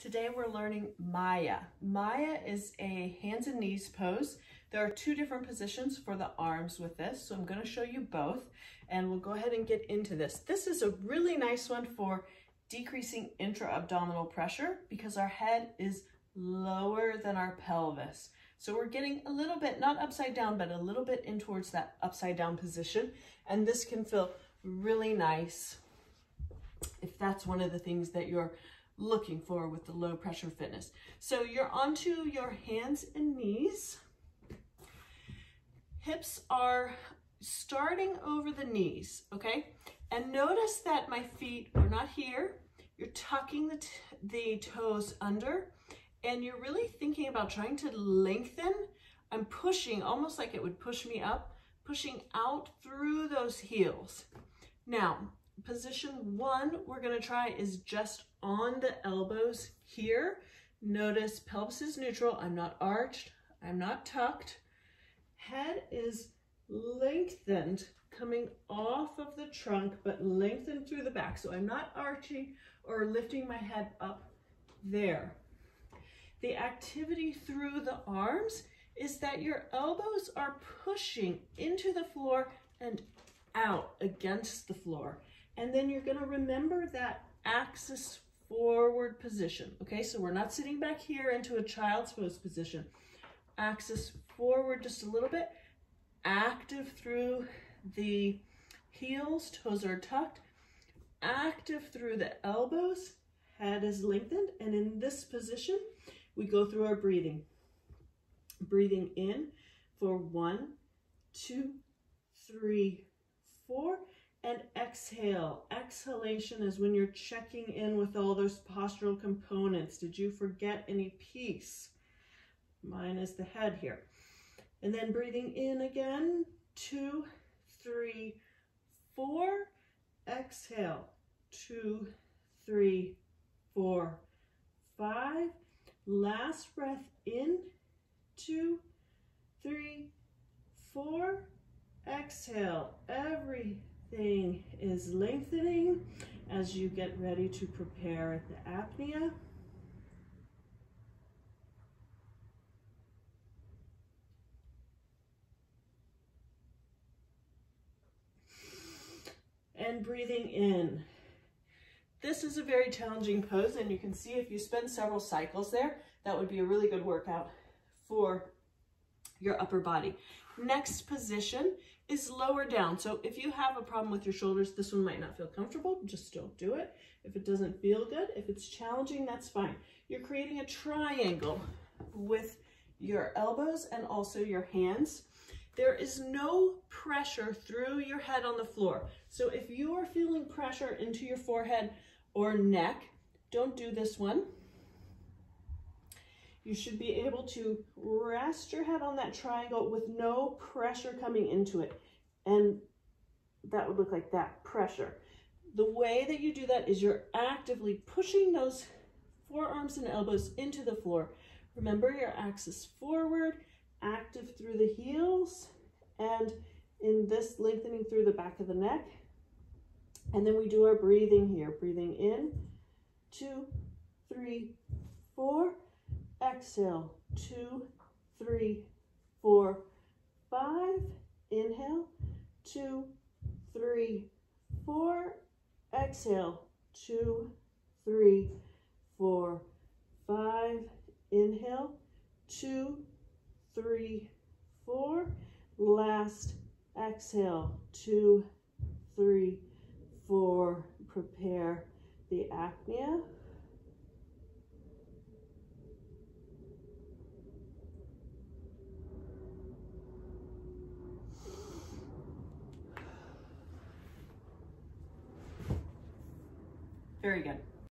Today we're learning Maya. Maya is a hands and knees pose. There are two different positions for the arms with this, so I'm gonna show you both and we'll go ahead and get into this. This is a really nice one for decreasing intra-abdominal pressure because our head is lower than our pelvis. So we're getting a little bit, not upside down, but a little bit in towards that upside down position. And this can feel really nice if that's one of the things that you're looking for with the low pressure fitness. So you're onto your hands and knees. Hips are starting over the knees, okay? And notice that my feet are not here. You're tucking the, the toes under and you're really thinking about trying to lengthen. I'm pushing almost like it would push me up, pushing out through those heels. Now, position one we're gonna try is just on the elbows here. Notice pelvis is neutral. I'm not arched. I'm not tucked. Head is lengthened coming off of the trunk, but lengthened through the back. So I'm not arching or lifting my head up there. The activity through the arms is that your elbows are pushing into the floor and out against the floor. And then you're gonna remember that axis forward position. Okay, so we're not sitting back here into a child's pose position. Axis forward just a little bit, active through the heels, toes are tucked, active through the elbows, head is lengthened, and in this position, we go through our breathing. Breathing in for one, two, three, four, and exhale. Exhalation is when you're checking in with all those postural components. Did you forget any piece? Mine is the head here. And then breathing in again, two, three, four. Exhale, two, three, four, five. Last breath in, two, three, four. Exhale, every thing is lengthening as you get ready to prepare the apnea. And breathing in. This is a very challenging pose and you can see if you spend several cycles there, that would be a really good workout for your upper body. Next position is lower down. So if you have a problem with your shoulders, this one might not feel comfortable, just don't do it. If it doesn't feel good, if it's challenging, that's fine. You're creating a triangle with your elbows and also your hands. There is no pressure through your head on the floor. So if you are feeling pressure into your forehead or neck, don't do this one. You should be able to rest your head on that triangle with no pressure coming into it. And that would look like that, pressure. The way that you do that is you're actively pushing those forearms and elbows into the floor. Remember your axis forward, active through the heels, and in this lengthening through the back of the neck. And then we do our breathing here. Breathing in, two, three, four, Exhale, two, three, four, five. Inhale, two, three, four. Exhale, two, three, four, five. Inhale, two, three, four. Last exhale, two, three, four. Prepare the apnea. Very good.